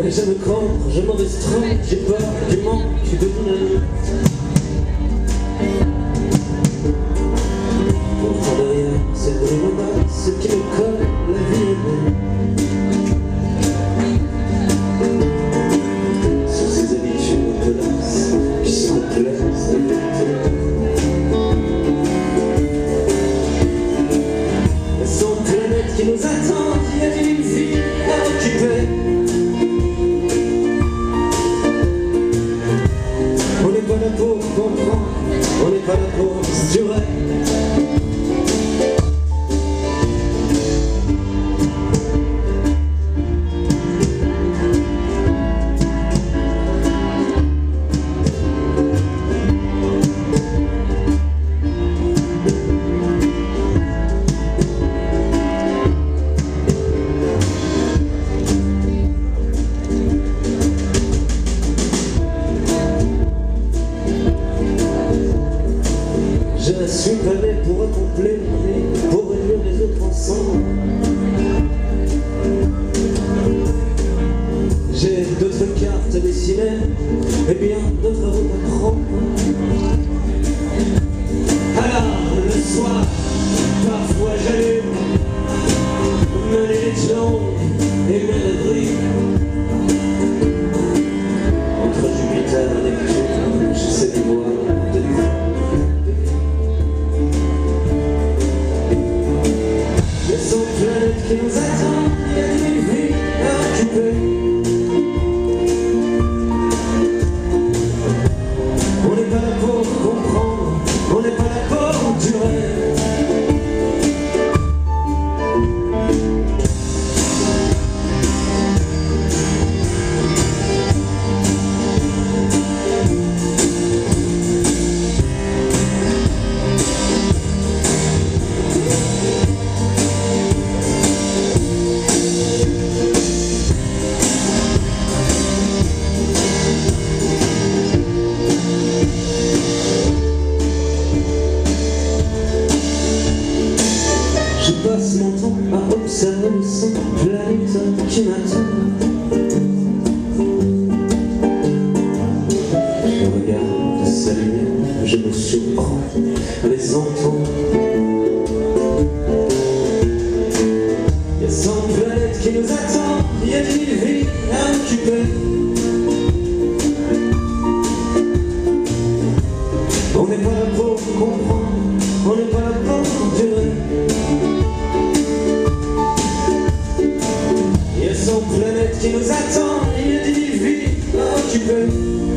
Ouais, j'aime croire, je m'en restreins, j'ai peur du manque de ton ami. On n'est pas là pour né pour réunir les autres ensemble. J'ai d'autres cartes à dessiner, et bien d'autres routes à prendre. Je me surprends les entendre. Il y a cent planètes qui nous attendent, il y a mille vies à occuper. On n'est pas là pour comprendre, on n'est pas là pour durer. Il y a cent planètes qui nous attendent, il y a des vies à occuper.